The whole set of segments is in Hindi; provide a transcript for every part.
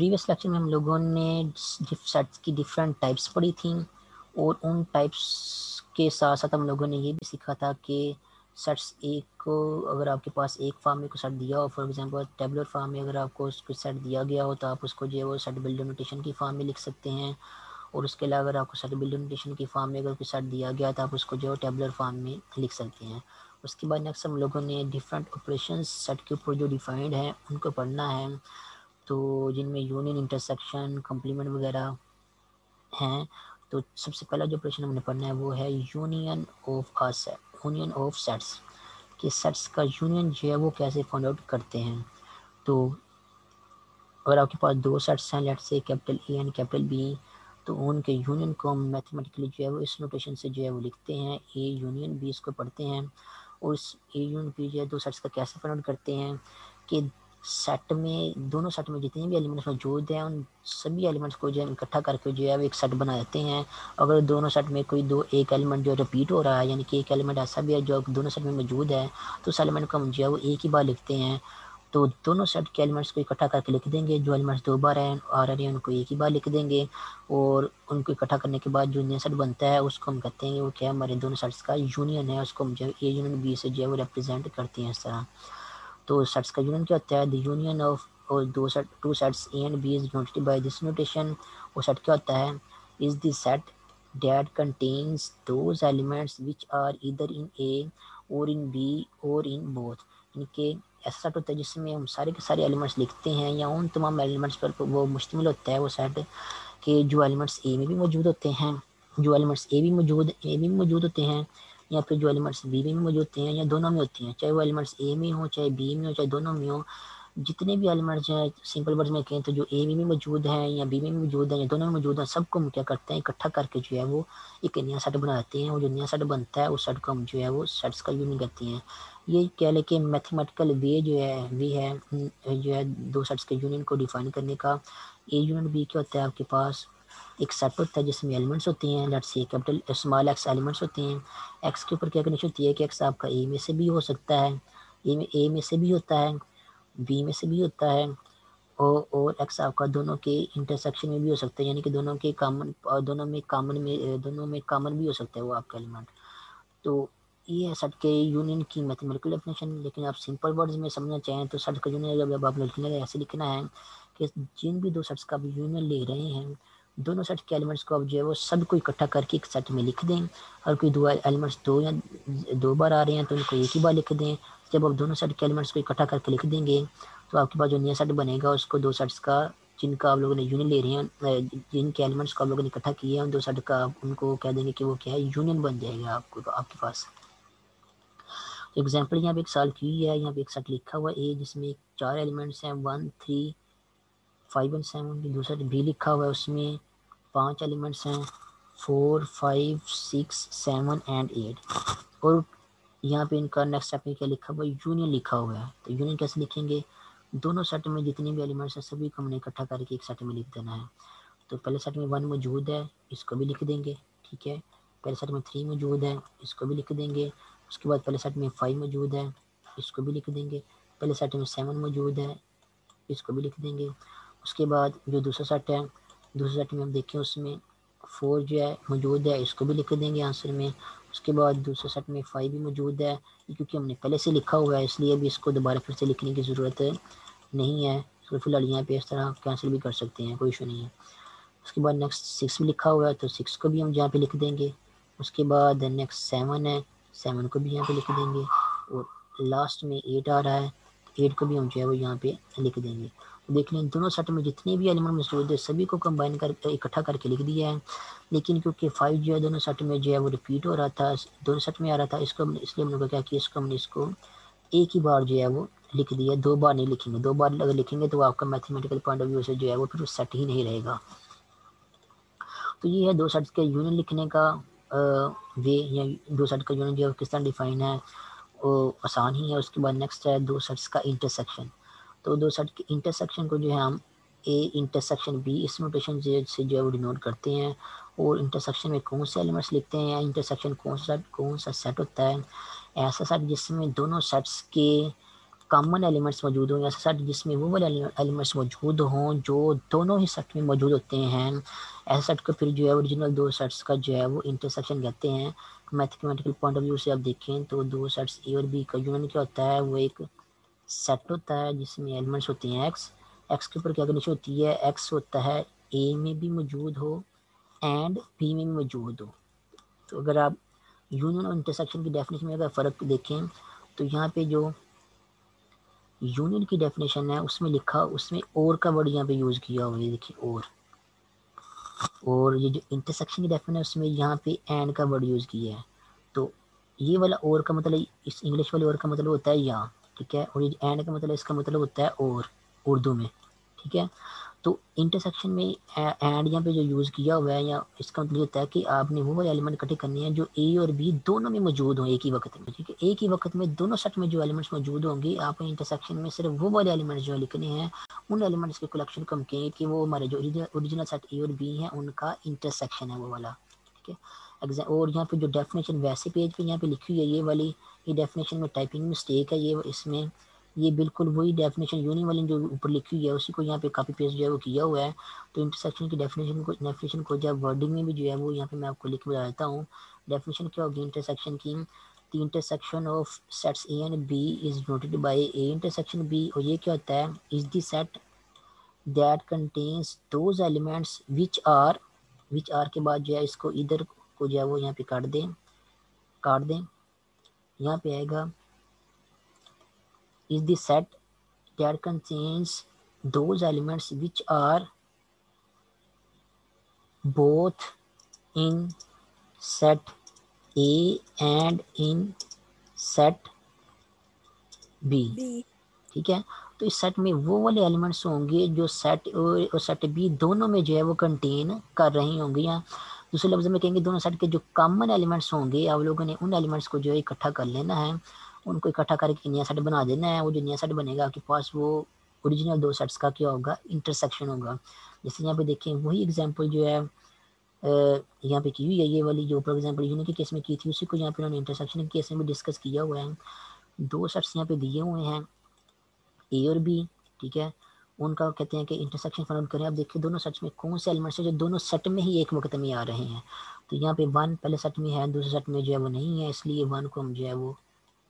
प्रीवियस लेक्चर में हम लोगों ने सेट्स की डिफरेंट टाइप्स पढ़ी थी और उन टाइप्स के साथ साथ हम लोगों ने ये भी सीखा था कि सेट्स एक को अगर आपके पास एक फार्म में को सेट दिया हो फॉर एग्जांपल टेबलर फार्म में अगर आपको उसको सेट दिया गया हो तो आप उसको जो है वो सेट बिल्डर नोटेशन की फार्म में लिख सकते हैं। और उसके अलावा अगर आपको सेट बिल्डर नोटेशन की फार्म में अगर कोई सेट दिया गया तो आप उसको जो है टेबलर फार्म में लिख सकते हैं। उसके बाद नेक्स्ट हम लोगों ने डिफरेंट ऑपरेशन सेट के ऊपर जो डिफाइंड है, उनको पढ़ना है। तो जिनमें यूनियन इंटरसेक्शन कम्प्लीमेंट वगैरह हैं तो सबसे पहला जो प्रश्न हमने पढ़ना है वो है union of a set union of sets. कि सेट्स का यूनियन जो है वो कैसे फाइंड आउट करते हैं? तो अगर आपके पास दो सेट्स हैं लेट से capital A and capital B तो उनके यूनियन को हम मैथमेटिकली जो है वो इस नोटेशन से जो है वो लिखते हैं। ए यूनियन बी इसको पढ़ते हैं। और इस ए यूनियन बी जो है दो सेट्स का कैसे फाइंड आउट करते हैं? कि सेट में, दोनों सेट में जितने भी एलिमेंट्स मौजूद हैं उन सभी एलिमेंट्स को जो है इकट्ठा करके जो है वो एक सेट बना देते हैं। अगर दोनों सेट में कोई दो, एक एलिमेंट जो रिपीट हो रहा है, यानी कि एक एलिमेंट ऐसा भी है जो दोनों सेट में मौजूद है तो उस एलिमेंट को हम जो है वो एक ही बार लिखते हैं। तो दोनों सेट के एलिमेंट्स को इकट्ठा करके लिख देंगे, जो एलिमेंट्स दो बार हैं, आ रहे हैं, उनको एक ही बार लिख देंगे। और उनको इकट्ठा करने के बाद जो नया सेट बनता है, उसको हम कहते हैं वो क्या हमारे दोनों सेट्स का यूनियन है, उसको हम जो ए यूनियन बी से जो है वो रिप्रेजेंट करते हैं इस तरह। तो सेट्स का यूनियन क्या होता है द यूनियन ऑफ़ और दो set two sets A and B is noted by this notation वो सेट क्या होता है is the set that contains those elements which are either in A or in B or in both. इनके ऐसा सेट होता है जिसमें हम सारे के सारे एलिमेंट्स लिखते हैं या उन तमाम एलिमेंट्स पर वो मुश्तमिल होता है वो सेट के जो एलिमेंट्स ए में भी मौजूद होते हैं, जो एलिमेंट्स ए भी मौजूद ए भी मौजूद होते हैं या फिर जो एलिमेंट्स बी में मौजूद होते हैं या दोनों में होती हैं चाहे वो एलिमेंट्स ए में हो चाहे बी में हो चाहे दोनों में हो जितने भी एलिमेंट्स हैं सिंपल वर्ड्स में कहें तो जो ए में भी मौजूद हैं या बी में मौजूद हैं या दोनों में मौजूद हैं सबको हम क्या करते हैं इकट्ठा करके जो है वो एक नया सेट बनाते हैं और जो नया सेट बनता है उस सेट को हम जो है वो सेट्स का यूनियन करते हैं ये क्या लेके मैथमेटिकल वे जो है वे है जो है दो सेट्स के यूनियन को डिफाइन करने का ए यूनियन बी क्या होता है आपके पास एक सेट होता है जिसमें एलिमेंट्स होते हैं let's say capital small X elements होते हैं एक्स के ऊपर क्या कंडीशन होती है कि एक्स आपका ए में से भी हो सकता है ए में ए में से भी होता है बी में से भी होता है और और एक्स आपका दोनों के इंटरसेक्शन में भी हो सकता है यानी कि दोनों के कामन दोनों में कामन में दोनों में कामन भी हो सकता है वो आपका एलिमेंट तो ये है सट के यूनियन की मैथमेटिकल डेफिनेशन लेकिन आप सिंपल वर्ड्स में समझना चाहें तो सट का यूनियन जब आप लिखना है ऐसे लिखना है कि जिन भी दो सेट्स का आप यूनियन ले रहे हैं दोनों सेट के एलिमेंट्स को आप जो है वो सबको इकट्ठा करके एक सेट में लिख दें। और कोई दो एलिमेंट्स दो या दो बार आ रहे हैं तो उनको एक ही बार लिख दें। जब आप दोनों सेट के एलिमेंट्स को इकट्ठा करके लिख देंगे तो आपके पास जो नया सेट बनेगा, उसको दो सेट्स का, जिनका आप लोगों ने यूनियन ले रहे हैं जिनके एलिमेंट्स को आप लोगों ने इकट्ठा किए हैं, उन दो सेट का उनको कह देंगे कि वो क्या है यूनियन बन जाएगा आपको, आपके पास। एग्ज़ाम्पल यहाँ पे एक साल की है, यहाँ पे एक सेट लिखा हुआ ए जिसमें चार एलिमेंट्स हैं one three five and seven दूसरा भी लिखा हुआ है उसमें। पाँच एलिमेंट्स हैं, four, five, six, seven and eight. और यहाँ पे इनका नेक्स्ट स्टेप में क्या लिखा हुआ है? यूनियन लिखा हुआ है। तो यूनियन कैसे लिखेंगे? दोनों सेट में जितने भी एलिमेंट्स हैं, सभी को हमने इकट्ठा करके एक सेट में लिख देना है। तो पहले सेट में वन मौजूद है, इसको भी लिख देंगे, ठीक है? पहले सेट में थ्री मौजूद है, इसको भी लिख देंगे। उसके बाद पहले सेट में फाइव मौजूद है, इसको भी लिख देंगे। पहले सेट में सेवन मौजूद है, इसको भी लिख देंगे। उसके बाद जो दूसरा सेट है दूसरे सेट में देखें, उसमें फोर जो है मौजूद है, इसको भी लिख देंगे आंसर में। उसके बाद दूसरे सेट में फाइव भी मौजूद है क्योंकि हमने पहले से लिखा हुआ है, इसलिए भी इसको दोबारा फिर से लिखने की ज़रूरत नहीं है। तो फ़िलहाल यहाँ पे इस तरह कैंसिल भी कर सकते हैं, कोई इशू नहीं है। उसके बाद नेक्स्ट सिक्स भी लिखा हुआ है तो सिक्स को भी हम यहाँ पे लिख देंगे। उसके बाद नेक्स्ट सेवन है सेवन को भी यहाँ पे लिख देंगे। और लास्ट में एट आ रहा है एट को भी हम जो है वो यहाँ पे लिख देंगे। देख लें दोनों सेट में जितने भी एलिमेंट मौजूद है, सभी को कंबाइन कर, इकट्ठा करके लिख दिया है। लेकिन क्योंकि फाइव जो है, दोनों सेट में जो है, वो रिपीट हो रहा था, दोनों सेट में आ रहा था, इसको हमने, इसलिए हमने क्या किया, इसको हमने इसको एक ही बार जो है, वो लिख दिया, दो बार नहीं लिखेंगे। दो बार अगर लिखेंगे तो आपका मैथमेटिकल पॉइंट ऑफ़ व्यू से जो है, वो फिर सेट ही नहीं रहेगा। तो ये है दो सेट्स के यूनियन लिखने का वे, या दो सेट का यूनियन जो है किस तरह डिफाइन है, वो आसान ही है। उसके बाद नेक्स्ट है दो सेट्स का इंटरसेक्शन तो दो सेट के इंटरसेक्शन को जो है हम ए इंटरसेक्शन बी इस नोटेशन से जो है वो डिनोट करते हैं। और इंटरसेक्शन में कौन से एलिमेंट्स लिखते हैं या इंटरसेक्शन कौन सा कौन सा सेट होता है? ऐसा सेट जिसमें दोनों सेट्स के कॉमन एलिमेंट्स मौजूद हों या सेट जिसमें वो वाले एलिमेंट्स मौजूद हों जो दोनों ही सेट में मौजूद होते हैं। ऐसे सेट को फिर जो है ओरिजिनल दो सेट्स का जो है वो इंटरसेक्शन कहते हैं। मैथमेटिकल पॉइंट ऑफ़ व्यू से आप देखें तो दो सेट्स ए और बी का यूनियन क्या होता है? वो एक सेट होता है जिसमें एलिमेंट्स होते हैं एक्स एक्स के ऊपर क्या कंडीशन होती है? एक्स होता है ए में भी मौजूद हो एंड बी में भी मौजूद हो। तो अगर आप यूनियन और इंटरसेक्शन की डेफिनेशन में अगर फ़र्क देखें तो यहाँ पे जो यूनियन की डेफिनेशन है, उसमें लिखा, उसमें और का वर्ड यहाँ पे यूज़ किया हुआ है। देखिए और और ये जो इंटरसेक्शन की डेफिनेशन है, उसमें यहाँ पे एंड का वर्ड यूज़ किया है। तो ये वाला और का मतलब इस इंग्लिश वाले और का मतलब होता है यहाँ। ठीक है, और ये एंड का मतलब इसका मतलब होता है और उर्दू में, ठीक है? तो इंटरसेक्शन में एंड यहाँ पे जो यूज़ किया हुआ है, या इसका मतलब होता है कि आपने वो वाले एलिमेंट इकट्ठे करने हैं जो ए और बी दोनों में मौजूद हों, एक ही वक्त में, ठीक है? एक ही वक्त में दोनों सेट में जो एलिमेंट्स मौजूद होंगे आप इंटरसेक्शन में सिर्फ़ वो वाले एलिमेंट्स जो लिखने हैं, उन एलिमेंट्स के कलेक्शन को हम कि वो हमारे जो ओरिजिनल सेट ए और बी हैं, उनका इंटरसेक्शन है वो वाला, ठीक है? और यहाँ पे जो डेफिनेशन वैसे पेज पे यहाँ पे लिखी हुई है, ये वाली ये डेफिनेशन में टाइपिंग मिस्टेक है, ये इसमें, ये बिल्कुल वही डेफिनेशन यूनी वाली जो ऊपर लिखी हुई है, उसी को यहाँ पे कॉपी पेस्ट जो है वो किया हुआ है। तो इंटरसेक्शन की डेफिनेशन को डेफिनेशन को जो है वर्डिंग में भी जो है वो यहाँ पे मैं आपको लिख बता देता हूँ। डेफिनेशन क्या होगी इंटरसेक्शन की? The intersection of sets A and B is noted by A intersection B और ये क्या होता है? Is the set that contains those elements which are which are के बाद जो है इसको इधर को जो है वो यहाँ पे काट दें काट दें। यहाँ पे आएगा। Is that there can change those elements which are both in set A and in set B ठीक है? तो इस सेट में वो वाले एलिमेंट्स होंगे जो सेट और सेट बी दोनों में जो है वो कंटेन कर रही होंगी या दूसरे लफ्ज़ में कहेंगे, दोनों सेट के जो कॉमन एलिमेंट्स होंगे आप लोगों ने उन एलिमेंट्स को जो है इकट्ठा कर लेना है, उनको इकट्ठा करके नया सेट बना देना है, वो जो नया सेट बनेगा, आपके पास वो ओरिजिनल दो सेट्स का क्या होगा? इंटरसेक्शन होगा। जैसे यहाँ पे देखें, वही एग्जांपल जो है यहाँ पे की हुई है, ये वाली जो फॉर एग्जांपल यूनिट के केस में की थी, उसी को यहाँ पे उन्होंने इंटरसेक्शन केस में भी डिस्कस किया हुआ है। दो सेट्स यहाँ पे दिए हुए हैं ए और बी ठीक है? उनका कहते हैं कि इंटरसेक्शन फाइंड करें। अब देखिए, दोनों सेट्स में कौन से एलिमेंट्स है जो दोनों सेट में ही एक वक्त में आ रहे हैं? तो यहाँ पे वन पहले सेट में है, दूसरे सेट में जो है वो नहीं है, इसलिए वन को हम जो है वो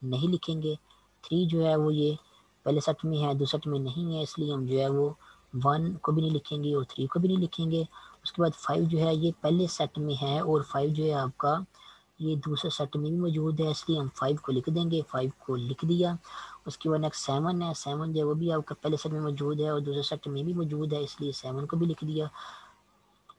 नहीं लिखेंगे। थ्री जो है वो ये पहले सेट में है, दूसरे सेट में नहीं है, इसलिए हम जो है वो वन को भी नहीं लिखेंगे और थ्री को भी नहीं लिखेंगे। उसके बाद फाइव जो है, ये पहले सेट में है और फाइव जो है आपका ये दूसरे सेट में भी मौजूद है, इसलिए हम फाइव को लिख देंगे। फाइव को लिख दिया। उसके बाद नेक्स्ट सेवन है। सेवन जो है वो भी आपका पहले सेट में मौजूद है और दूसरे सेट में भी मौजूद है इसलिए सेवन को भी लिख दिया।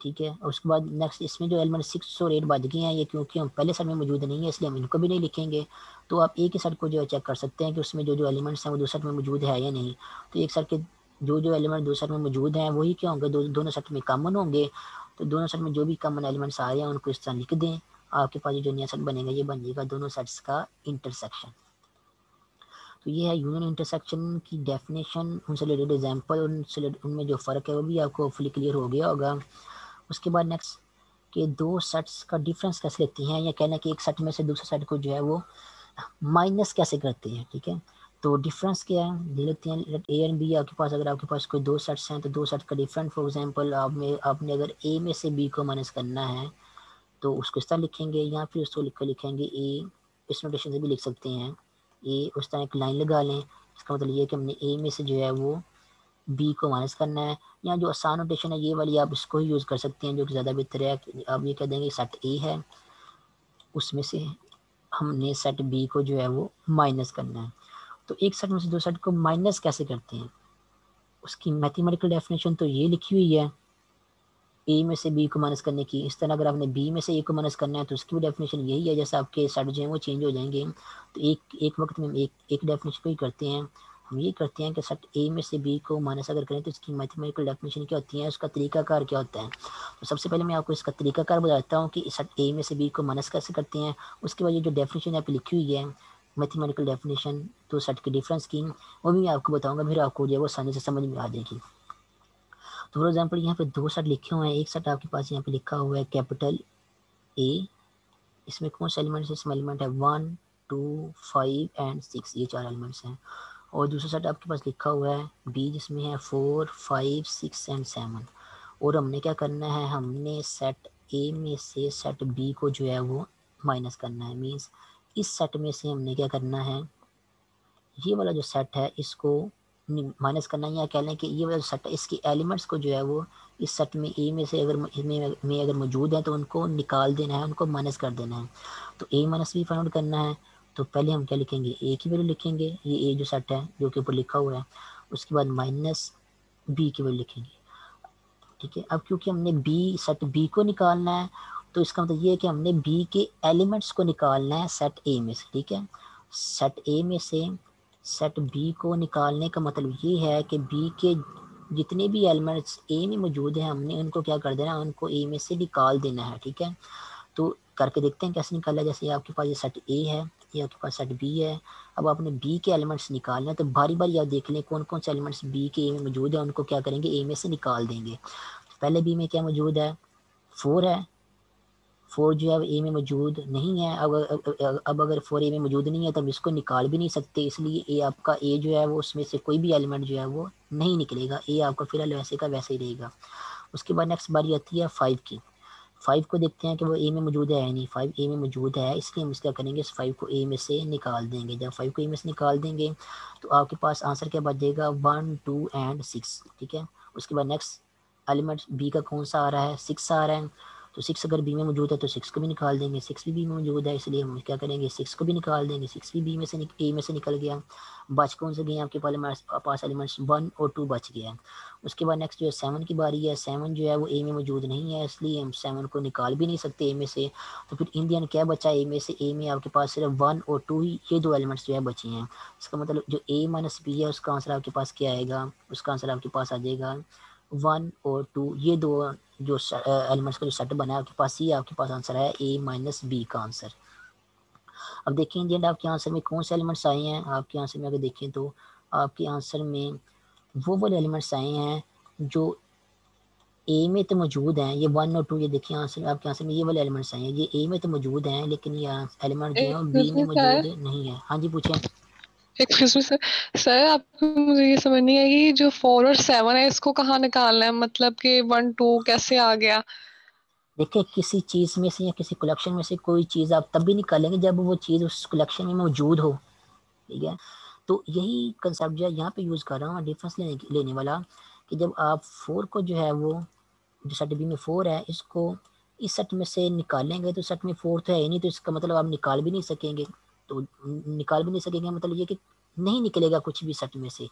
ठीक है? और उसके बाद नेक्स्ट इसमें जो एलिमेंट सिक्स और एट बज गए हैं ये क्योंकि हम पहले सेट में मौजूद नहीं है इसलिए हम इनको भी नहीं लिखेंगे। तो आप एक ही सेट को जो है चेक कर सकते हैं कि उसमें जो जो एलिमेंट्स हैं वो दूसरे सेट में मौजूद है या नहीं। तो एक सेट के जो जो एलिमेंट दो सेट में मौजूद हैं वही क्या होंगे? दो, दोनों सेट में कॉमन होंगे। तो दोनों सेट में जो भी कॉमन एलिमेंट्स आ रहे हैं उनको इस तरह लिख दें। आपके पास जो नया सेट बनेगा ये बन जाएगा दोनों सेट्स का इंटरसेक्शन तो ये है यूनियन इंटरसेक्शन की डेफिनेशन, उनसे रिलेटेड एग्ज़ाम्पल उनसे उनमें जो फ़र्क है वो भी आपको फुली क्लियर हो गया होगा। उसके बाद नेक्स्ट के दो सेट्स का डिफरेंस कैसे लेती हैं, या कहना कि एक सेट में से दूसरे सेट को जो है वो माइनस कैसे करते हैं, ठीक है? तो डिफरेंस क्या है? दे लेते हैं ए एंड बी आपके पास, अगर आपके पास कोई दो सेट्स हैं तो दो सेट का डिफरेंट फॉर एग्जांपल आप में आपने अगर ए में से बी को माइनस करना है तो उसको इस तरह लिखेंगे, या फिर उसको लिख कर लिखेंगे ए इस नोटेशन से भी लिख सकते हैं। ए, उस तरह एक लाइन लगा लें। इसका मतलब ये कि हमने ए में से जो है वो बी को माइनस करना है। या जो आसान नोटेशन है, ये वाली आप इसको ही यूज़ कर सकते हैं, जो कि ज़्यादा बेहतर है। आप ये कह देंगे सेट ए है। उसमें से हमने सेट बी को जो है वो माइनस करना है। तो एक सेट में से दो सेट को माइनस कैसे करते हैं? उसकी मैथमेटिकल डेफिनेशन तो ये लिखी हुई है। ए में से बी को माइनस करने की। इस तरह अगर आपने बी में से ए को माइनस करना है तो उसकी भी डेफिनेशन यही है, जैसे आपके सेट जो हैं, वो चेंज हो जाएँगे। तो एक एक वक्त में हम एक एक डेफिनेशन को ही करते हैं। हम ये करते हैं कि सेट ए में से बी को माइनस अगर करें तो इसकी मैथमेटिकल डेफिनेशन क्या होती है, उसका तरीकाकार क्या होता है? तो सबसे पहले मैं आपको इसका तरीकाकार बताता हूँ कि सेट ए में से बी को माइनस कैसे करते हैं। उसके बाद ये जो डेफिनेशन यहाँ पे लिखी हुई है मैथमेटिकल डेफिनेशन तो सेट की डिफरेंस की, वो भी मैं आपको बताऊँगा, फिर आपको जो है वो आसानी से समझ में आ जाएगी। तो फॉर एग्ज़ाम्पल यहाँ पे दो सेट लिखे हुए हैं। एक सेट आपके पास यहाँ पे लिखा हुआ है कैपिटल ए इसमें कौन से एलिमेंट्स इसमें एलिमेंट है one two five and six ये चार एलिमेंट्स हैं। और दूसरा सेट आपके पास लिखा हुआ है बी जिसमें है four five six and seven और हमने क्या करना है? हमने सेट ए में से सेट बी को जो है वो माइनस करना है। मीन्स इस सेट में से हमने क्या करना है? ये वाला जो सेट है, इसको माइनस करना है या कह लें कि ये वाला सेट इसके एलिमेंट्स को जो है वो इस सेट में ए में से अगर में, में अगर मौजूद है तो उनको निकाल देना है उनको माइनस कर देना है। तो ए माइनस बी फाइंड करना है तो पहले हम क्या लिखेंगे? ए की वैल्यू लिखेंगे ये ए जो सेट है जो के ऊपर लिखा हुआ है उसके बाद माइनस बी की वैल्यू लिखेंगे। ठीक है अब क्योंकि हमने बी सेट बी को निकालना है तो इसका मतलब ये है कि हमने बी के एलिमेंट्स को निकालना है सेट ए में से ठीक है? सेट ए में से सेट बी को निकालने का मतलब ये है कि बी के जितने भी एलिमेंट्स ए में मौजूद हैं, हमने उनको क्या कर देना है उनको ए में से निकाल देना है, ठीक है? तो करके देखते हैं कैसे निकाला जैसे आपके पास ये सेट ए है, ये आपके पास सेट बी है। अब आपने बी के एलिमेंट्स निकालना तो बारी बारी आप देख लें कौन कौन से एलिमेंट्स बी के ए में मौजूद है, उनको क्या करेंगे ए में से निकाल देंगे। पहले बी में क्या मौजूद है? फोर है। फोर जो है ए में मौजूद नहीं है। अब अब अगर फोर ए में मौजूद नहीं है तो हम इसको निकाल भी नहीं सकते। इसलिए ए आपका ए जो है, वो उसमें से कोई भी एलिमेंट जो है, वो नहीं निकलेगा। ए आपका फ़िलहाल वैसे का वैसे ही रहेगा। उसके बाद नेक्स्ट बारी आती है फाइव की। फाइव को देखते हैं कि वो ए में मौजूद है या नहीं। फाइव ए में मौजूद है, इसलिए हम इसका करेंगे, इस फाइव को ए में से निकाल देंगे। जब फाइव को ए में से निकाल देंगे तो आपके पास आंसर क्या बचेगा वन टू एंड सिक्स ठीक है? उसके बाद नेक्स्ट एलिमेंट बी का कौन सा आ रहा है? सिक्स आ रहा है। तो सिक्स अगर बी में मौजूद है तो सिक्स को भी निकाल देंगे। सिक्स भी बी में मौजूद है, इसलिए हम क्या करेंगे? सिक्स को भी निकाल देंगे। सिक्स भी बी में से ए में से निकल गया। बच कौन से गए आपके पास एलिमेंट्स वन और टू बच गया उसके बाद नेक्स्ट जो है सेवन की बारी है। सेवन जो है वो ए में मौजूद नहीं है, इसलिए हम सेवन को निकाल भी नहीं सकते ए में से। तो फिर इंडियन क्या बचा ए में से? ए में आपके पास सिर्फ़ वन और टू ही, ये दो एलिमेंट्स जो है बचे हैं। इसका मतलब जो ए माइनस बी है, उसका आंसर आपके पास क्या आएगा? उसका आंसर आपके पास आ जाएगा वन और टू ये दो जो एलिमेंट्स का जो सेट बना है आपके पास ये आपके पास आंसर है ए माइनस बी का आंसर अब देखें इंडियन आपके आंसर में कौन से एलिमेंट्स आए हैं? आपके आंसर में अगर देखें तो आपके आंसर में वो वाले एलिमेंट्स आए हैं जो ए में तो मौजूद हैं ये वन और टू ये देखिए आंसर आपके आंसर में ये वाले एलिमेंट्स आए हैं ये ए में तो मौजूद हैं लेकिन ये एलिमेंट जो है बी में मौजूद नहीं है. हाँ जी पूछें एक्सक्यूज सर सर, आपको मुझे ये समझ नहीं आई जो फोर और सेवन है, इसको कहाँ निकालना है? मतलब कि वन टू कैसे आ गया? देखिए किसी चीज़ में से या किसी कलेक्शन में से कोई चीज़ आप तब भी निकालेंगे जब वो चीज़ उस कलेक्शन में मौजूद हो, ठीक है? तो यही कंसेप्ट जो है, यहाँ पे यूज़ कर रहा हूँ डिफरेंस लेने लेने वाला कि जब आप फोर को जो है वो, जो सेट बी में फोर है, इसको इस सेट में से निकालेंगे तो सेट में फोर तो है ही नहीं तो इसका मतलब आप निकाल भी नहीं सकेंगे। तो निकाल भी नहीं सकेंगे मतलब ये कि नहीं निकलेगा कुछ भी सेट में से।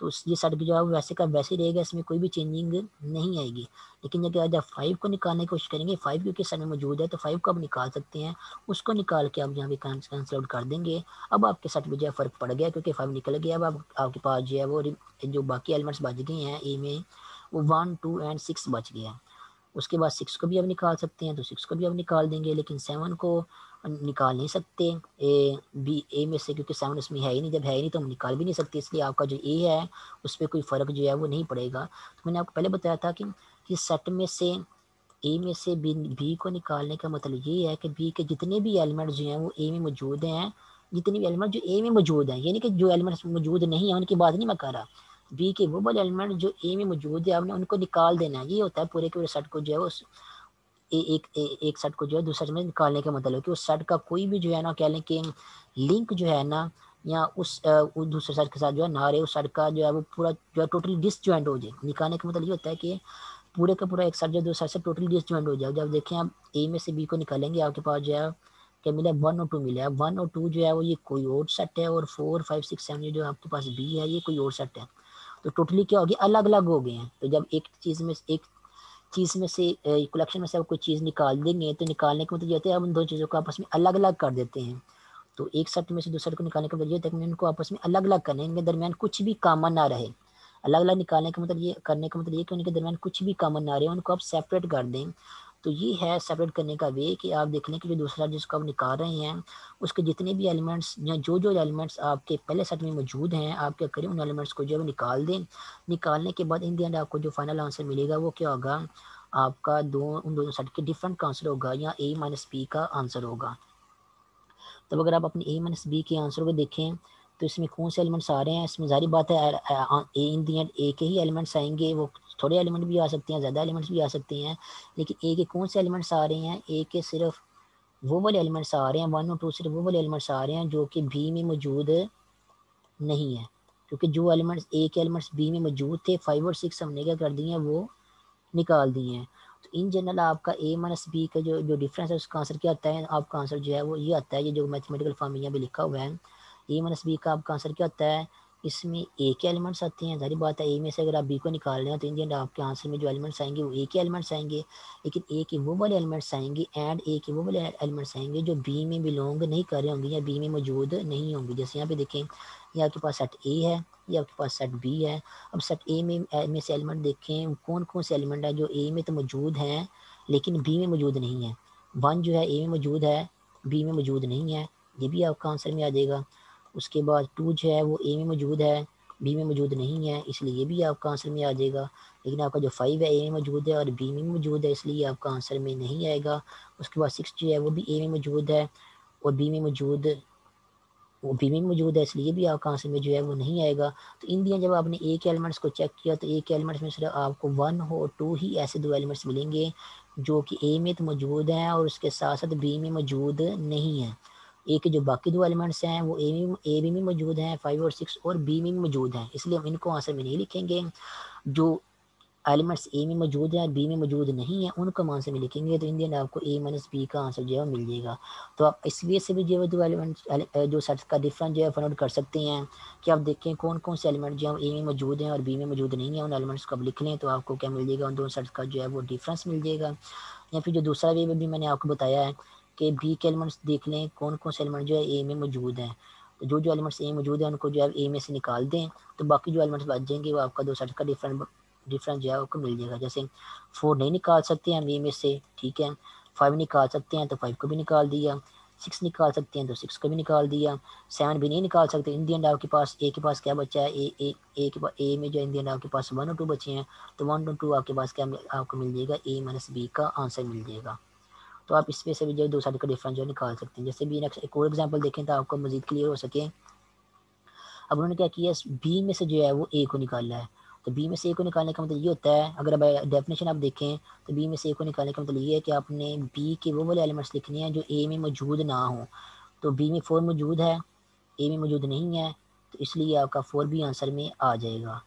तो ये सेट जो है वैसे का वैसे रहेगा इसमें कोई भी चेंजिंग नहीं आएगी। लेकिन अगर जब फाइव को निकालने की कोशिश करेंगे फाइव क्योंकि सेट में मौजूद है तो फाइव को आप निकाल सकते हैं। उसको निकाल के आप यहाँ पे कैंसिल आउट कर देंगे। अब आपके सेट में जो है फ़र्क पड़ गया क्योंकि फाइव निकल गया। अब आप, आपके पास जो है वो जो बाकी एलिमेंट्स बच गए हैं ए में वो वन टू एंड सिक्स बच गया उसके बाद सिक्स को भी आप निकाल सकते हैं तो सिक्स को भी आप निकाल देंगे। लेकिन सेवन को निकाल नहीं सकते। ए बी ए में से क्योंकि सेवन इसमें है ही नहीं। जब है ही नहीं तो हम निकाल भी नहीं सकते। इसलिए आपका जो ए है उस पर कोई फ़र्क जो है वो नहीं पड़ेगा। तो मैंने आपको पहले बताया था कि, कि सेट में से ए में से बी बी को निकालने का मतलब ये है कि बी के जितने भी एलिमेंट जो हैं वो ए में मौजूद हैं। जितने भी एलिमेंट जो ए में मौजूद हैं यानी कि जो एलिमेंट्स मौजूद नहीं है उनकी बात नहीं मैं कर रहा। बी के वो वाले एलिमेंट जो ए में मौजूद है आपने उनको निकाल देना है। ये होता है पूरे के पूरे सेट को जो है उस एक ए, एक सेट को जो है दूसरे में निकालने का मतलब कि उस सेट का कोई भी जो है ना कह लें कि लिंक जो है ना या उस, उस दूसरे सेट के साथ जो है ना रहे उस सेट का जो है वो पूरा जो है टोटली डिसजॉइंट हो जाए। निकालने का मतलब ये होता है कि पूरे का पूरा एक सेट जो दूसरे से टोटली डिसजॉइंट हो जाए। जब देखें आप ए में से बी को निकालेंगे आपके पास जो है क्या मिला? वन और टू मिला है। वन और टू जो है वो ये कोई और सेट है और फोर फाइव सिक्स सेवन जो आपके पास बी है ये कोई और सेट है। तो टोटली क्या हो गया? अलग अलग हो गए हैं। तो जब एक चीज़ में एक चीज़ में से कलेक्शन में से आप कोई चीज़ निकाल देंगे तो निकालने के मतलब ये होता है आप उन दो चीज़ों को आपस में अलग अलग कर देते हैं। तो एक सेट में से दूसरे को निकालने का मतलब ये होता है कि उनको आपस में अलग अलग करने इनके दरमियान कुछ भी कामन ना रहे। अलग अलग निकालने का मतलब ये, करने का मतलब ये कि उनके दरमियान कुछ भी कामन ना रहे, उनको आप सेपरेट कर दें। तो ये है सेपरेट करने का वे कि आप देख लें कि जो दूसरा जिसको आप निकाल रहे हैं, उसके जितने भी एलिमेंट्स या जो जो एलिमेंट्स आपके पहले सेट में मौजूद हैं, आप क्या करें, उन एलिमेंट्स को जो है निकाल दें। निकालने के बाद इन दी एंड आपको जो फाइनल आंसर मिलेगा वो क्या होगा? आपका दो, उन दोनों सेट के डिफरेंट का आंसर होगा या ए माइनस बी का आंसर होगा। तब अगर आप अपने ए माइनस बी के आंसर को देखें तो इसमें कौन से एलिमेंट्स आ रहे हैं? इसमें जारी बात है ए इन दी एंड ए के ही एलिमेंट्स आएँगे, वो थोड़े एलिमेंट भी आ सकते हैं, ज़्यादा एलिमेंट्स भी आ सकते हैं, लेकिन ए के कौन से एलिमेंट्स आ रहे हैं? ए के सिर्फ़ वो वाले एलिमेंट्स आ रहे हैं वन और टू सिर्फ़ वो वाले एलिमेंट्स आ रहे हैं, जो कि बी में मौजूद नहीं है। क्योंकि जो एलिमेंट्स ए के एलिमेंट्स बी में मौजूद थे फाइव और सिक्स हमने क्या कर दिए हैं, वो निकाल दिए हैं। तो इन जनरल आपका ए माइनस बी का जो जो डिफरेंस है, उसका आंसर क्या आता है? आपका आंसर जो है, वो ये आता है ये जो मैथमेटिकल फॉर्म पे लिखा हुआ है ए माइनस बी का आपका आंसर क्या आता है? इसमें ए के एलिमेंट्स आते हैं। जारी बात है ए में से अगर आप बी को निकाल रहे हैं तो इन जनरल आपके आंसर में जो एलिमेंट्स आएँगे, वो ए के एलिमेंट्स आएँगे। लेकिन ए के वो वाले एलिमेंट्स आएँगे एंड ए के वो वाले एलिमेंट्स आएँगे जो बी में बिलोंग नहीं कर रहे होंगे या बी में मौजूद नहीं होंगे। जैसे यहाँ पे देखें, ये आपके पास सेट ए है, ये आपके पास सेट बी है। अब सेट ए में में से एलिमेंट देखें कौन कौन से एलिमेंट है जो ए में तो मौजूद हैं, लेकिन बी में मौजूद नहीं है। वन जो है ए में मौजूद है बी में मौजूद नहीं है। ये भी आपका आंसर में आ जाएगा। उसके बाद टू जो है वो ए में मौजूद है बी में मौजूद नहीं है, इसलिए ये भी आपका आंसर में आ जाएगा। लेकिन आपका जो फाइव है ए में मौजूद है और बी में मौजूद है, इसलिए आपका आंसर में नहीं आएगा। उसके बाद सिक्स जो है वो भी ए में मौजूद है और बी में मौजूद, वो बी में मौजूद है, इसलिए भी आपका आंसर में जो है वो नहीं आएगा। तो इन दिया जब आपने ए के एलिमेंट्स को चेक किया तो ए के एलिमेंट्स में सिर्फ़ आपको वन हो टू ही ऐसे दो एलिमेंट्स मिलेंगे, जो कि ए में तो मौजूद हैं और उसके साथ साथ बी में मौजूद नहीं है। ए के जो बाकी दो एलिमेंट्स हैं, वो ए में ए बी में मौजूद हैं फाइव और सिक्स और बी में मौजूद हैं। इसलिए हम इनको आंसर में नहीं लिखेंगे। जो एलिमेंट्स ए में मौजूद हैं बी में मौजूद नहीं है, उनको हम आंसर में लिखेंगे। तो इंडियन आपको ए माइनस बी का आंसर जो है मिल जाएगा। तो आप इस वे से भी जो है दो एलिमेंट जो सेट्स का डिफरेंस जो है फाइंड आउट कर सकते हैं। कि आप देखें कौन कौन से एलिमेंट जो है ए में मौजूद हैं और बी में मौजूद नहीं है। उन एलिमेंट्स को आप लिख लें तो आपको क्या मिल जाएगा? उन दोनों सेट्स का जो है वो डिफरेंस मिल जाएगा। या फिर जो दूसरा वे भी मैंने आपको बताया है कि बी के एलिमेंट्स देख लें कौन कौन से एलिमेंट जो है ए में मौजूद हैं। तो जो जो एलिमेंट्स ए मौजूद है, उनको जो है ए में से निकाल दें तो बाकी जो एलिमेंट्स बच जाएँगे, वो आपका दो सेट का डिफरेंट डिफरेंस जो है, आपको मिल जाएगा। जैसे फोर नहीं निकाल सकते हैं हम ए में से, ठीक है? फाइव निकाल सकते हैं तो फाइव को भी निकाल दिया। सिक्स निकाल सकते हैं तो सिक्स को भी निकाल दिया। सेवन भी नहीं निकाल सकते इंडियन आपके पास ए के पास क्या बचा है? ए ए ए के पास ए में जो इंडियन आपके पास वन और टू बचे हैं तो वन और टू आपके पास क्या, आपको मिल जाएगा? ए माइनस बी का आंसर मिल जाएगा। तो आप इसमें से भी जो दो साइड का डिफरेंस जो निकाल सकते हैं। जैसे भी एक और एग्जांपल देखें तो आपको मजीद क्लियर हो सके। अब उन्होंने क्या किया बी में से जो है वो ए को निकाला है। तो बी में से ए को निकालने का मतलब ये होता है, अगर अब डेफिनेशन आप देखें तो बी में से ए को निकालने का मतलब ये है कि आपने बी के वो वाले एलिमेंट्स लिखने हैं जो ए में मौजूद ना हो। तो बी में फोर मौजूद है ए में मौजूद नहीं है तो इसलिए आपका फोर भी आंसर में आ जाएगा।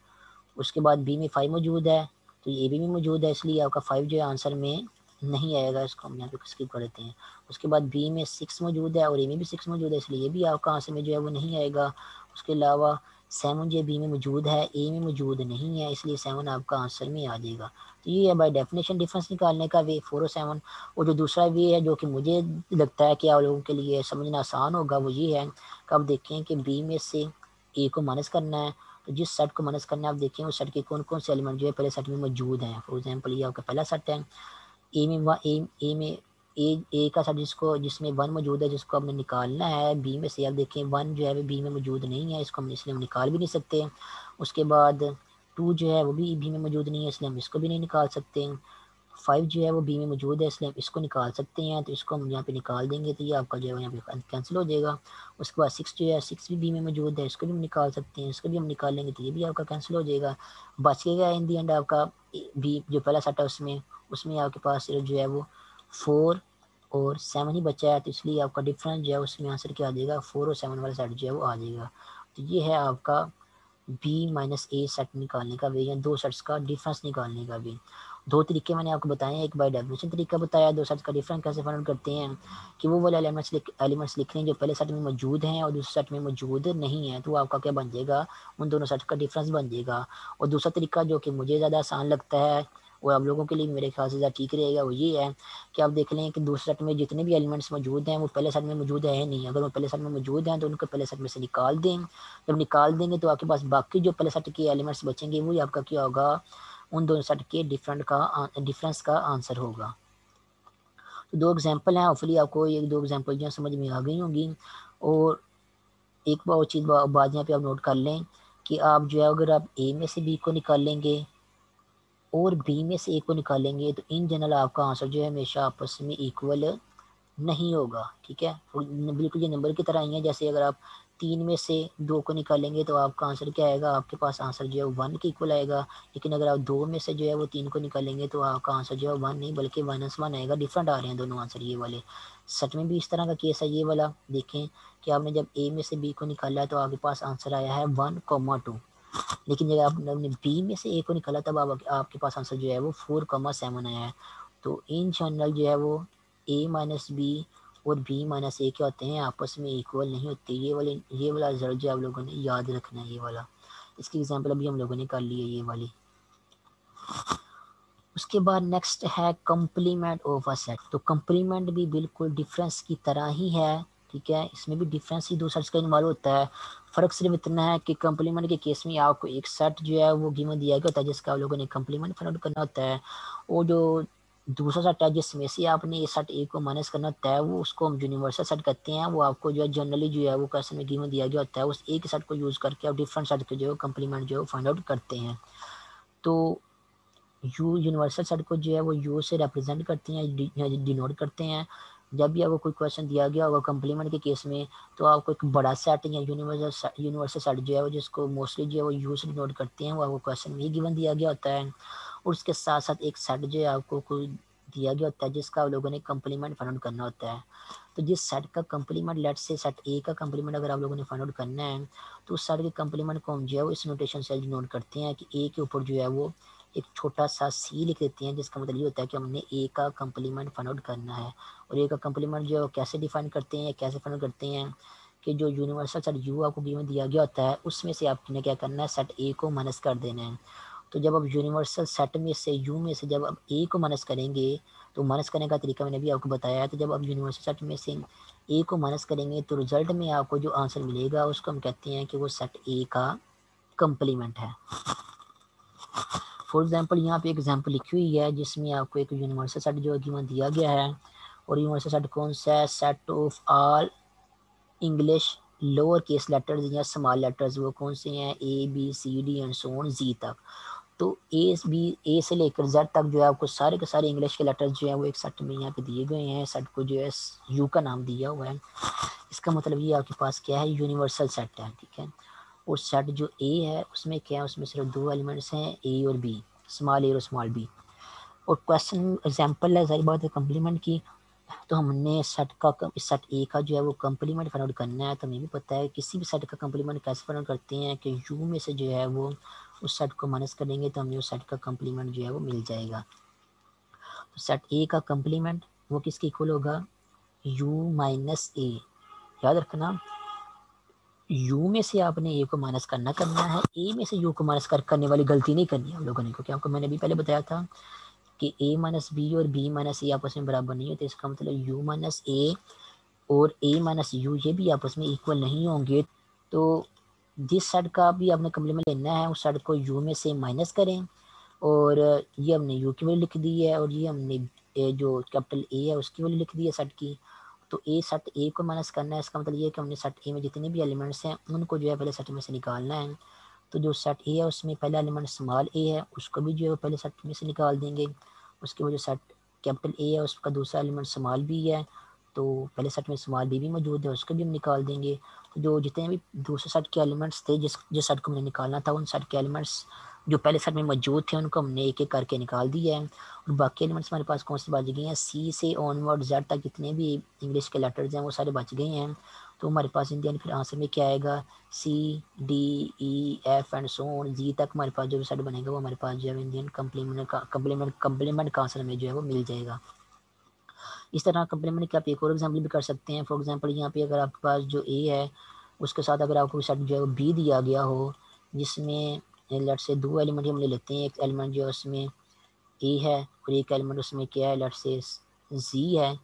उसके बाद बी में फाइव मौजूद है तो ए बी में मौजूद है, इसलिए आपका फाइव जो है आंसर में नहीं आएगा इसको हम यहाँ पे स्किप कर देते हैं। उसके बाद बी में सिक्स मौजूद है और ए में भी सिक्स मौजूद है, इसलिए ये भी आपका आंसर में जो है वो नहीं आएगा। उसके अलावा सेवन जो बी में मौजूद है ए में मौजूद नहीं है, इसलिए सेवन आपका आंसर में आ जाएगा। तो ये है बाई डेफिनेशन डिफरेंस निकालने का वे फोर सेवन और जो दूसरा वे है, जो कि मुझे लगता है कि आप लोगों के लिए समझना आसान होगा, वो ये है कि आप देखें कि बी में से ए को माइनस करना है। तो जिस सेट को माइनस करना है, आप देखें, उस सेट के कौन कौन से एलिमेंट जो है पहले सेट में मौजूद हैं। फॉर एग्ज़ाम्पल ये आपका पहला सेट है। ए में ए, ए में ए ए का सेट जिसको जिसमें वन मौजूद है जिसको हमने निकालना है बी में से आप देखें वन जो है वो बी में मौजूद नहीं है इसको हम इसलिए हम निकाल भी नहीं सकते। उसके बाद टू जो है वो भी बी में मौजूद नहीं है इसलिए हम इसको भी नहीं निकाल सकते। फाइव जो है वो बी में मौजूद है इसलिए हम इसको निकाल सकते हैं तो इसको हम यहाँ पे निकाल देंगे तो ये आपका जो है यहाँ पे कैंसिल हो जाएगा। उसके बाद सिक्स जो है सिक्स भी बी में मौजूद है इसको भी हम निकाल सकते हैं इसको भी हम निकाल लेंगे तो ये भी आपका कैंसिल हो जाएगा। बच गया इन दी एंड आपका बी जो पहला सेट है उसमें उसमें आपके पास सिर्फ़ जो है वो फोर और सेवन ही बचा है तो इसलिए आपका डिफरेंस जो है उसमें आंसर क्या आ जाएगा? फोर और सेवन वाला सेट जो है वो आ जाएगा। तो ये है आपका बी माइनस ए सेट निकालने का वे या दो सेट्स का डिफरेंस निकालने का भी दो तरीके मैंने आपको बताए हैं, एक बाय डेफिनेशन तरीका बताया, दो सेट्स का डिफरेंस कैसे फाइंड करते हैं, कि वो वाले एलिमेंट्स एलिमेंट्स लिख हैं जो पहले सेट में मौजूद हैं और दूसरे सेट में मौजूद नहीं है तो आपका क्या बन जाएगा? उन दोनों सेट्स का डिफरेंस बन जाएगा। और दूसरा तरीका जो कि मुझे ज़्यादा आसान लगता है और आप लोगों के लिए मेरे ख्याल से ज़्यादा ठीक रहेगा, वो ये है कि आप देख लें कि दूसरे सेट में जितने भी एलिमेंट्स मौजूद हैं, वो पहले सेट में मौजूद है नहीं। अगर वो पहले सेट में मौजूद हैं तो उनको पहले सेट में से निकाल दें। जब निकाल देंगे तो आपके पास बाकी जो पहले सेट के एलिमेंट्स बचेंगे वही आपका क्या होगा? उन दोनों सेट के डिफरेंट का, डिफरेंस का आंसर होगा। तो दो एग्ज़ाम्पल हैं होपफुली आपको ये दो एग्ज़ाम्पल जो समझ में आ गई होंगी। और एक बार चीज़ बात यहाँ पे आप नोट कर लें कि आप जो है, अगर आप ए में से बी को निकाल लेंगे और बी में से ए को निकालेंगे तो इन जनरल आपका आंसर जो है हमेशा आपस में इक्वल नहीं होगा, ठीक है? बिल्कुल ये नंबर की तरह ही है, जैसे अगर आप तीन में से दो को निकालेंगे तो आपका आंसर क्या आएगा? आपके पास आंसर जो है वन के इक्वल आएगा, लेकिन अगर आप दो में से जो है वो तीन को निकालेंगे तो आपका आंसर जो है वन नहीं, बल्कि माइनस वन आएगा डिफरेंट आ रहे हैं दोनों आंसर ये वाले। सच में भी इस तरह का केस है ये वाला, देखें कि आपने जब ए में से बी को निकाला तो आपके पास आंसर आया है वन कोमा टू लेकिन जब आपने बी में से ए को निकाला तब आप, आपके पास आंसर जो है वो फोर कमा सेवन आया है। तो इन जनरल जो है वो ए माइनस बी और बी माइनस ए क्या होते हैं? आपस में इक्वल नहीं होते। ये वाले ये वाला रिज़ल्ट जो आप लोगों ने याद रखना है ये वाला। इसकी एग्ज़ाम्पल अभी हम लोगों ने कर ली है ये वाली। उसके बाद नेक्स्ट है कम्प्लीमेंट ऑफ़ अ सेट तो कम्प्लीमेंट भी बिल्कुल डिफरेंस की तरह ही है ठीक है? इसमें भी डिफरेंस ही दूसरा का इन्वॉल्व होता है। फ़र्क सिर्फ़ इतना है कि कम्प्लीमेंट के केस में आपको एक सेट जो है वो गिवन दिया गया होता है, जिसका आप लोगों ने कम्प्लीमेंट फाइंड करना होता है। और जो दूसरा सेट है, जिसमें से आपने ये सेट ए को माइनस करना होता है, वो उसको हम यूनिवर्सल सेट कहते हैं। वो आपको जो है जनरली जो है वो क्वेश्चन में गिवन दिया गया होता है। उस एक सेट को यूज़ करके आप डिफरेंट सेट के जो है कम्प्लीमेंट जो है फाइंड आउट करते हैं। तो यू यूनिवर्सल सेट को जो है वो यू से रिप्रेजेंट करते हैं डिनोट करते हैं। जब भी आपको कोई क्वेश्चन दिया गया होगा कम्प्लीमेंट के केस में तो आपको एक बड़ा सेट या यूनिवर्सल यूनिवर्सल सेट जो है वो जिसको मोस्टली जो है वो यू से डिनोट करते हैं, वो आपको क्वेश्चन में ही गिवन दिया गया होता है। और उसके साथ साथ एक सेट जो है आपको कोई दिया गया होता है, जिसका आप लोगों ने कम्प्लीमेंट फाइंड आउट करना होता है। तो जिस सेट का कम्प्लीमेंट लेट से सेट ए का कम्प्लीमेंट अगर आप लोगों ने फाइंड आउट करना है तो उस सेट के कम्प्लीमेंट को हम जो है वो इस नोटेशन से नोट करते हैं कि ए के ऊपर जो है वो एक छोटा सा सी लिख देते हैं, जिसका मतलब ये होता है कि हमने ए का कम्प्लीमेंट फाइंड आउट करना है। और ए का कम्प्लीमेंट जो है कैसे डिफाइन करते हैं कैसे फाइंड करते हैं कि जो यूनिवर्सल सेट यू आपको गिवन दिया गया होता है, उसमें से आपने क्या करना है? सेट ए को माइनस कर देना है। तो जब आप यूनिवर्सल सेट में से यू में से जब आप ए को माइनस करेंगे तो माइनस करने का तरीका मैंने भी आपको बताया। है तो जब आप यूनिवर्सल सेट में से ए को माइनस करेंगे तो रिज़ल्ट में आपको जो आंसर मिलेगा, उसको हम कहते हैं कि वो सेट ए का कम्प्लीमेंट है। फॉर एग्जांपल यहाँ पे एग्जांपल लिखी हुई है, जिसमें आपको एक यूनिवर्सल सेट जो है दिया गया है, और यूनिवर्सल सेट कौन सा है? Set of all English lower case letters या स्मॉल लेटर्स वो कौन से हैं? A B C D and so on G तक। तो ए बी ए से लेकर जेड तक जो है, आपको सारे के सारे इंग्लिश के लेटर्स जो है, वो एक सेट में यहाँ पे दिए गए हैं। सेट को जो है यू का नाम दिया हुआ है। इसका मतलब ये आपके पास क्या है? यूनिवर्सल सेट है, ठीक है? और सेट जो ए है, उसमें क्या है? उसमें सिर्फ़ दो एलिमेंट्स हैं ए और बी स्मॉल ए और स्मॉल बी और क्वेश्चन एग्ज़ाम्पल है, सारी बात है कम्प्लीमेंट की। तो हमने सेट का सेट ए का जो है, वो कम्प्लीमेंट फाइंड आउट करना है तो हमें भी पता है, किसी भी सेट का कम्प्लीमेंट कैसे फाइंड आउट करते हैं कि यू में से जो है, वो उस सेट को माइनस करेंगे तो हमें उस सेट का कम्प्लीमेंट जो है, वो मिल जाएगा। तो सेट ए का कम्प्लीमेंट वो किसके इक्वल होगा? यू माइनस ए याद रखना यू में से आपने ए को माइनस करना करना है ए में से यू को माइनस कर, करने वाली गलती नहीं करनी है हम लोगों ने, क्योंकि आपको मैंने भी पहले बताया था कि ए माइनस बी और बी माइनस ए आपस में बराबर नहीं होते, इसका मतलब यू माइनस ए और ए माइनस यू ये भी आपस में इक्वल नहीं होंगे। तो जिस साइड का भी आपने कम्प्लीमेंट लेना है, उस साइड को यू में से माइनस करें और ये हमने यू की वैल्यू लिख दी है और ये हमने जो कैपिटल ए है उसकी वैल्यू लिख दी है सेट की। तो ए सेट ए को माइनस करना है, इसका मतलब ये कि हमने सेट ए में जितने भी एलिमेंट्स हैं, उनको जो है पहले सेट में से निकालना है। तो जो सेट ए है, उसमें पहला एलिमेंट स्मॉल ए है, उसको भी जो है पहले सेट में से निकाल देंगे। उसके बाद जो सेट कैपिटल ए है, उसका दूसरा एलिमेंट स्मॉल बी है। तो पहले सेट में स्मॉल बी भी मौजूद है, उसको भी हम निकाल देंगे। जो जितने भी दूसरे सेट के एलिमेंट्स थे, जिस जिस सेट को हमने निकालना था, उन सेट के एलिमेंट्स जो पहले सेट में मौजूद थे, उनको हमने एक एक करके निकाल दिया है। और बाकी एलिमेंट्स हमारे पास कौन से बच गए हैं? सी से ऑनवर्ड जेड तक जितने भी इंग्लिश के लेटर्स हैं, वो सारे बच गए हैं। तो हमारे पास इंडियन फिर आंसर में क्या आएगा? C D E F and so on G तक हमारे पास जो भी सेट बनेगा, वो हमारे पास जो है इंडियन कम्प्लीमेंट का कम्प्लीमेंट कम्प्लीमेंट का आंसर हमें जो है वो मिल जाएगा। इस तरह कम्प्लीमेंट के आप एक और एग्ज़ाम्पल भी कर सकते हैं? फॉर एग्ज़ाम्पल यहाँ पे अगर आपके पास जो ए है, उसके साथ अगर आपको सेट जो है बी दिया गया हो, जिसमें लट से दो एलिमेंट हम ले लेते हैं, एक एलिमेंट जो है उसमें ए है और एक एलिमेंट उसमें क्या है लेट से जी है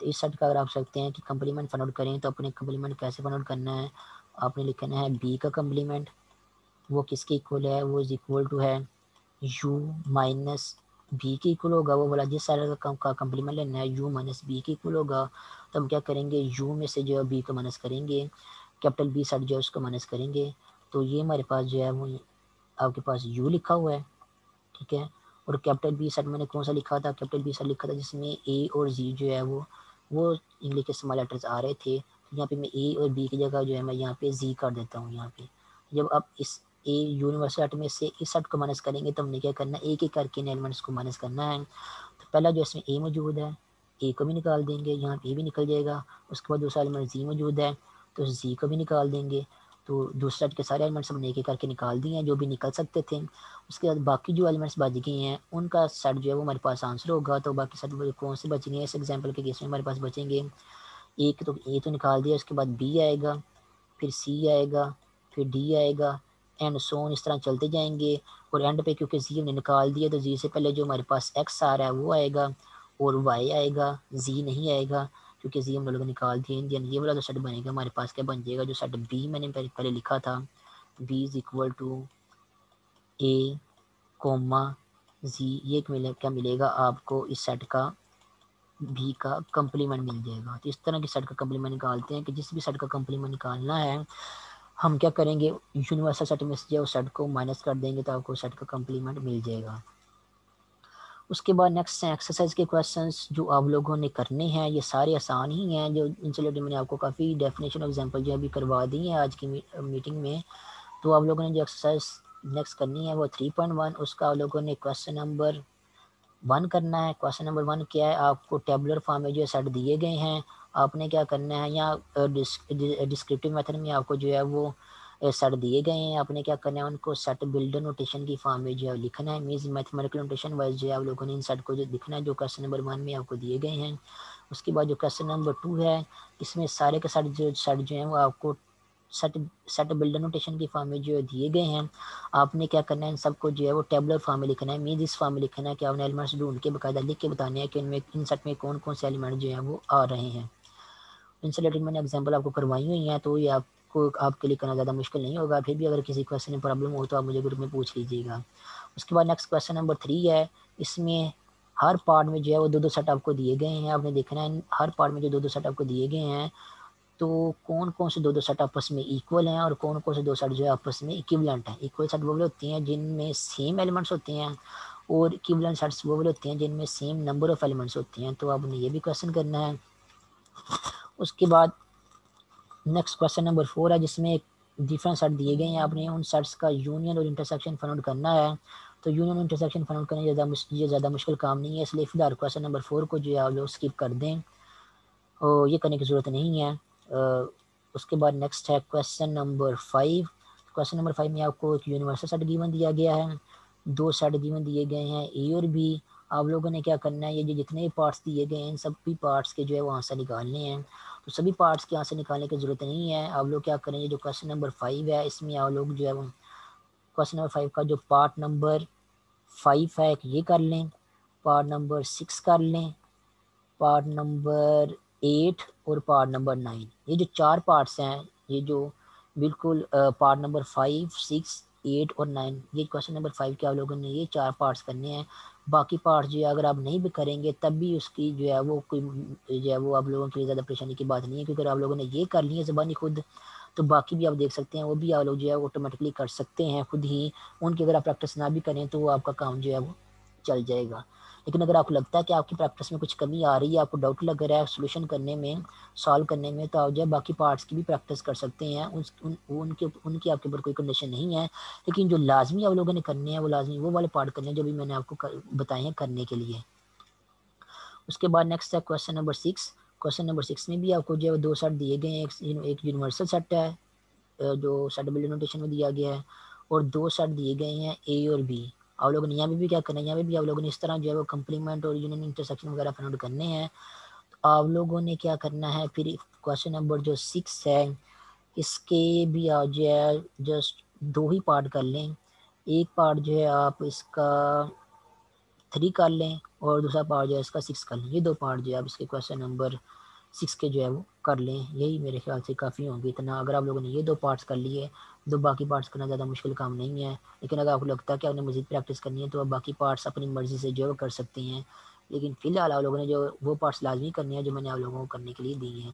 तो इस सेट का अगर आप सकते हैं कि कम्प्लीमेंट फाइंड आउट करें तो अपने कम्प्लीमेंट कैसे फाइंड आउट करना है? आपने लिखना है बी का कम्प्लीमेंट वो किसके इक्वल है? वो इज़ इक्वल टू है यू माइनस बी के इक्वल होगा वो वाला जिस सारे का, का कम्प्लीमेंट लेना है यू माइनस बी के इक्वल होगा तो हम क्या करेंगे यू में से जो है बी को माइनस करेंगे कैपिटल बी साइड जो है उसको माइनस करेंगे तो ये हमारे पास जो है वो आपके पास यू लिखा हुआ है ठीक है और कैपिटल बी साइड मैंने कौन सा लिखा था कैपिटल बी साइड लिखा था जिसमें ए और जी जो है वो वो इंग्लिश के स्मॉल लेटर्स आ रहे थे तो यहाँ पे मैं ए और बी की जगह जो है मैं यहाँ पे जी कर देता हूँ यहाँ पे जब आप इस ए यूनिवर्सल में से इस सेट को माइनस करेंगे तो हमने क्या करना है? एक एक करके इन एलिमेंट्स को माइनस करना है। तो पहला जो इसमें ए मौजूद है ए को भी निकाल देंगे, यहाँ पे ए भी निकल जाएगा। उसके बाद दूसरा एलिमेंट जी मौजूद है तो जी को भी निकाल देंगे। तो दूसरे सेट के सारे एलिमेंट्स हमने एक एक करके निकाल दिए हैं, जो भी निकल सकते थे। उसके बाद बाकी जो एलिमेंट्स बच गए हैं, उनका सेट जो है वो हमारे पास आंसर होगा। तो बाकी सेट कौन से बचेंगे इस एग्ज़ाम्पल के केस में हमारे पास बचेंगे। एक तो ए तो निकाल दिया, उसके बाद बी आएगा, फिर सी आएगा, फिर डी आएगा एंड सोन इस तरह चलते जाएँगे। और एंड पे क्योंकि जी हमने निकाल दिया तो जी से पहले जो हमारे पास एक्स आ रहा है, वो आएगा और वाई आएगा जी नहीं आएगा, क्योंकि जी हम लोगों ने निकाल दिया इंडियन ये वाला जो सेट बनेगा, हमारे पास क्या बन जाएगा? जो सेट बी मैंने पहले लिखा था B is equal to A comma G ये मिले, क्या मिलेगा आपको? इस सेट का बी का कंप्लीमेंट मिल जाएगा। तो इस तरह के सेट का कंप्लीमेंट निकालते हैं कि जिस भी सेट का कंप्लीमेंट निकालना है हम क्या करेंगे? यूनिवर्सल सेट में से जो सेट को माइनस कर देंगे तो आपको सेट का कंप्लीमेंट मिल जाएगा। उसके बाद नेक्स्ट हैं एक्सरसाइज के क्वेश्चंस जो आप लोगों ने करने हैं, ये सारे आसान ही हैं, जो इनसे रिलेटेड मैंने आपको काफ़ी डेफिनेशन एग्जांपल जो अभी करवा दी है आज की मीटिंग में। तो आप लोगों ने जो एक्सरसाइज नेक्स्ट करनी है वो थ्री पॉइंट वन उसका आप लोगों ने क्वेश्चन नंबर वन करना है क्वेश्चन नंबर वन क्या है? आपको टेबलर फॉर्म में जो है सेट दिए गए हैं, आपने क्या करना है? या डिस्क्रिप्टिव मेथड में आपको जो है वो सेट दिए गए हैं, आपने क्या करना है? उनको सेट बिल्डर नोटेशन की फॉर्म में जो है लिखना है मीन्स मैथमेटिकल नोटेशन वाइज जो है आप लोगों ने इन सेट को जो लिखना है, जो क्वेश्चन नंबर वन में आपको दिए गए हैं। उसके बाद जो क्वेश्चन नंबर टू है, इसमें सारे के सेट जो सेट जो हैं वो आपको सेट सेट बिल्डर नोटेशन की फॉर्म में जो है दिए गए हैं, आपने क्या करना है? इन सबको जो है वो टेबलर फॉर्म में लिखना है। मीन्स इस फॉर्म में लिखना है कि आपने एलिमेंट्स ढूंढ के बाकायदा लिख के बताने हैं कि इनमें, इन सेट में कौन कौन से एलिमेंट जो हैं वो आ रहे हैं। इनसे रिलेटेड मैंने एग्ज़ाम्पल आपको करवाई हुई हैं तो ये आप को आपके लिए करना ज़्यादा मुश्किल नहीं होगा। फिर भी अगर किसी क्वेश्चन में प्रॉब्लम हो तो आप मुझे ग्रुप में पूछ लीजिएगा। उसके बाद नेक्स्ट क्वेश्चन नंबर थ्री है। इसमें हर पार्ट में जो है वो दो दो सेट आपको दिए गए हैं। आपने देखना है, हर पार्ट में जो दो दो सेट आपको दिए गए हैं तो कौन कौन से दो दो सेट आपस में इक्वल हैं और कौन कौन से दो सेट जो है आपस में इक्विवेलेंट हैं? इक्वल सेट वो वाले होते हैं जिनमें सेम एलिमेंट्स होते हैं और इक्विवेलेंट सेट्स वो वाले होते हैं जिनमें सेम नंबर ऑफ़ एलिमेंट्स होते हैं। तो आपने ये भी क्वेश्चन करना है। उसके बाद नेक्स्ट क्वेश्चन नंबर फोर है जिसमें डिफरेंट सेट दिए गए हैं। आपने उन सेट्स का यूनियन और इंटरसेक्शन आउट करना है। तो यूनियन और इंटरसेक्शन आउट करने ज़्यादा ये ज़्यादा मुश्किल काम नहीं है। इसलिए फ़िलहाल क्वेश्चन नंबर फोर को जो है आप लोग स्किप कर दें। और ये करने की ज़रूरत नहीं है। उसके बाद नेक्स्ट है question number five question number five में आपको एक यूनिवर्सल सेट गिवन दिया गया है। दो सेट गिवन दिए गए हैं ए और बी आप लोगों ने क्या करना है? ये जो जितने भी पार्ट्स दिए गए हैं इन सब भी पार्ट्स के जो है वो आंसर निकालने हैं। तो सभी पार्ट्स के आंसर निकालने की ज़रूरत नहीं है। आप लोग क्या करेंगे? जो क्वेश्चन नंबर फाइव है, इसमें आप लोग जो है वो क्वेश्चन नंबर फाइव का जो पार्ट नंबर फाइव है, ये कर लें। पार्ट नंबर सिक्स कर लें। पार्ट नंबर एट और पार्ट नंबर नाइन ये जो चार पार्ट्स हैं, ये जो बिल्कुल part number five six eight और नाइन ये क्वेश्चन नंबर फाइव के आप लोगों ने ये चार पार्ट्स करने हैं। बाकी पार्ट जो है, अगर आप नहीं भी करेंगे, तब भी उसकी जो है, वो कोई, जो है, वो आप लोगों के लिए ज़्यादा परेशानी की बात नहीं है, क्योंकि आप लोगों ने ये कर ली है ज़बानी खुद तो बाकी भी आप देख सकते हैं, वो भी आप लोग जो है ऑटोमेटिकली कर सकते हैं खुद ही। उनकी अगर आप प्रैक्टिस ना भी करें तो वो आपका काम जो है, वो चल जाएगा। लेकिन अगर आपको लगता है कि आपकी प्रैक्टिस में कुछ कमी आ रही है आपको डाउट लग रहा है सोल्यूशन करने में सॉल्व करने में तो आप जो है बाकी पार्ट्स की भी प्रैक्टिस कर सकते हैं। उस उन, उनके उनकी आपके ऊपर कोई कंडीशन नहीं है। लेकिन जो लाजमी आप लोगों ने करने हैं वो लाजमी वो वाले पार्ट करने हैं जो भी मैंने आपको बताए हैं करने के लिए। उसके बाद नेक्स्ट है question number six question number six में भी आपको जो है दो सेट दिए गए हैं। एक, यूनिवर्सल सेट है जो सेट बिल्ड नोटेशन में दिया गया है और दो सेट दिए गए हैं ए और बी आप लोगों ने यहाँ पे भी क्या करना है? यहाँ पे भी आप लोगों ने इस तरह जो है वो कम्प्लीमेंट और यूनियन इंटरसेक्शन वगैरह फाइंड करने हैं। तो आप लोगों ने क्या करना है? फिर क्वेश्चन नंबर जो सिक्स है, इसके भी आप जो है जस्ट दो ही पार्ट कर लें। एक पार्ट जो है आप इसका थ्री कर लें और दूसरा पार्ट जो है इसका सिक्स कर लें। ये दो पार्ट जो है आप इसके क्वेश्चन नंबर सिक्स के जो है वो कर लें। यही मेरे ख्याल से काफ़ी होंगी इतना। अगर आप लोगों ने ये दो पार्ट्स कर लिए तो बाकी पार्ट्स करना ज़्यादा मुश्किल काम नहीं है। लेकिन अगर आपको लगता है कि आपने मज़ीद प्रैक्टिस करनी है तो आप बाकी पार्ट्स अपनी मर्ज़ी से जो कर सकती हैं। लेकिन फ़िलहाल आप लोगों ने जो वो पार्ट्स लाजमी करने है, जो मैंने आप लोगों को करने के लिए दी हैं।